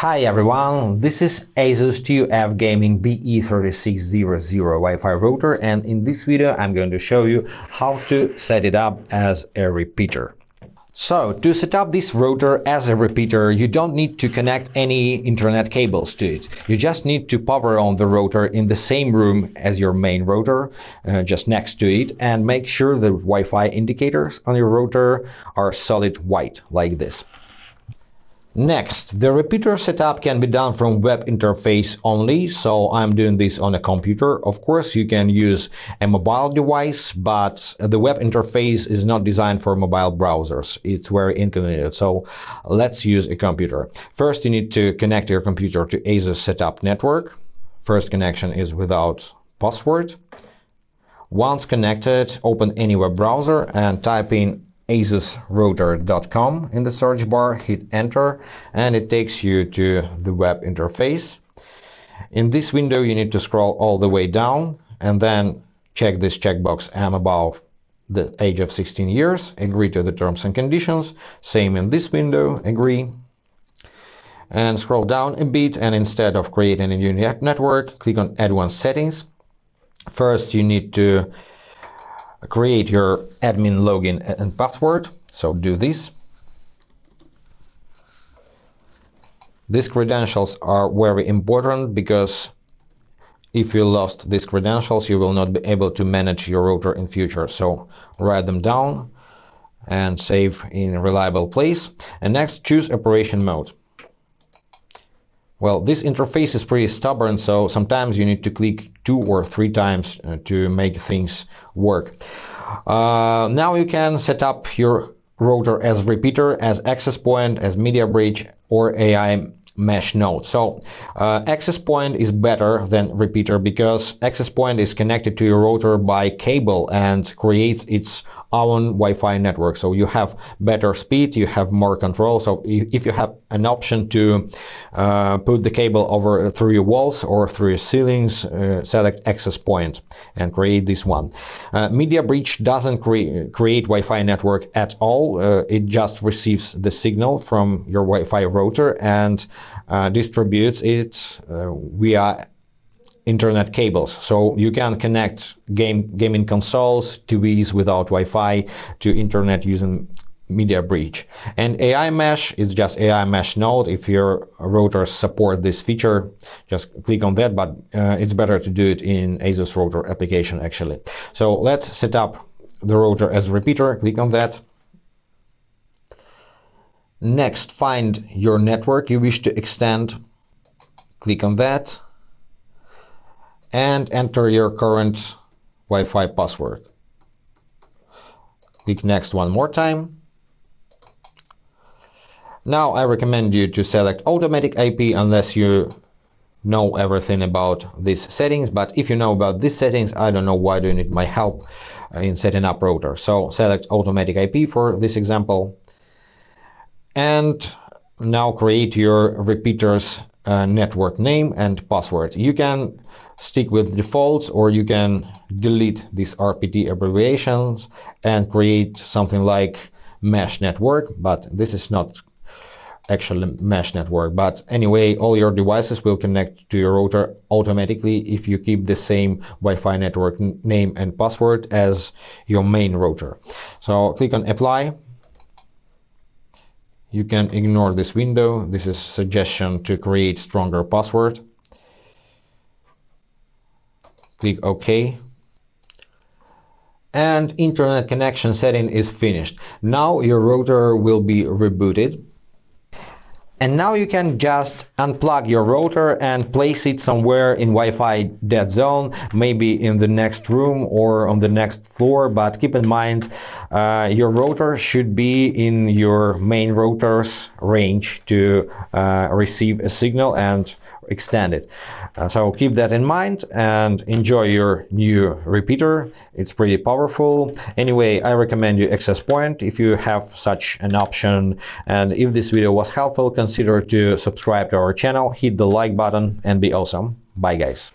Hi everyone, this is ASUS TUF Gaming BE3600 Wi-Fi router and in this video I'm going to show you how to set it up as a repeater. So, to set up this router as a repeater, you don't need to connect any internet cables to it. You just need to power on the router in the same room as your main router, uh, just next to it, and make sure the Wi-Fi indicators on your router are solid white, like this. Next, the repeater setup can be done from web interface only, so I'm doing this on a computer. Of course, you can use a mobile device, but the web interface is not designed for mobile browsers. It's very inconvenient, so let's use a computer. First, you need to connect your computer to ASUS setup network. First connection is without password. Once connected, open any web browser and type in asusrouter.com in the search bar, hit enter, and it takes you to the web interface. In this window, you need to scroll all the way down and then check this checkbox I'm above the age of 16 years, agree to the terms and conditions. Same in this window, agree. And scroll down a bit and instead of creating a new network, click on Advanced Settings. First, you need to create your admin login and password. So do this. These credentials are very important because if you lost these credentials, you will not be able to manage your router in future. So write them down and save in a reliable place. And next, choose operation mode. Well, this interface is pretty stubborn, so sometimes you need to click two or three times uh, to make things work. Uh, now you can set up your router as repeater, as access point, as media bridge, or AI mesh node. So uh, access point is better than repeater because access point is connected to your router by cable and creates its own Wi-Fi network. So you have better speed, you have more control. So if you have an option to uh, put the cable over through your walls or through your ceilings, uh, select access point and create this one. Uh, Media Bridge doesn't cre create Wi-Fi network at all. Uh, it just receives the signal from your Wi-Fi router and uh, distributes it uh, via internet cables. So you can connect game gaming consoles, TVs without Wi-Fi to internet using media bridge. And AI mesh is just AI mesh node. If your routers support this feature, just click on that, but uh, it's better to do it in ASUS router application actually. So let's set up the router as repeater, click on that. Next, find your network you wish to extend, click on that. And enter your current Wi-Fi password. Click next one more time. Now I recommend you to select automatic IP unless you know everything about these settings. But if you know about these settings I don't know why do you need my help uh, in setting up router. So select automatic IP for this example and now create your repeaters uh, network name and password. You can stick with defaults or you can delete these RPT abbreviations and create something like mesh network but this is not actually mesh network. But anyway all your devices will connect to your router automatically if you keep the same Wi-Fi network name and password as your main router. So click on apply you can ignore this window. This is suggestion to create stronger password. Click OK. And internet connection setting is finished. Now your router will be rebooted and now you can just unplug your router and place it somewhere in Wi-Fi dead zone, maybe in the next room or on the next floor. But keep in mind, uh, your router should be in your main router's range to uh, receive a signal and extend it. Uh, so keep that in mind and enjoy your new repeater. It's pretty powerful. Anyway, I recommend you access point if you have such an option. And if this video was helpful, consider to subscribe to our channel, hit the like button and be awesome. Bye guys.